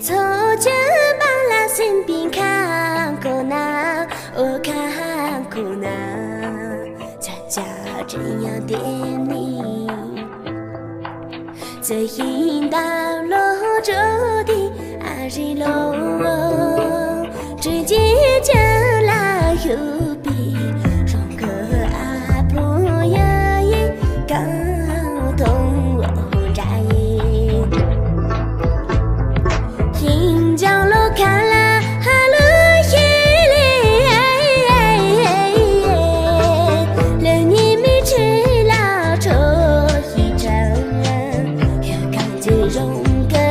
从前把拉身边看过那，我看过那，家家这样的你，这引导路着的阿西罗，don't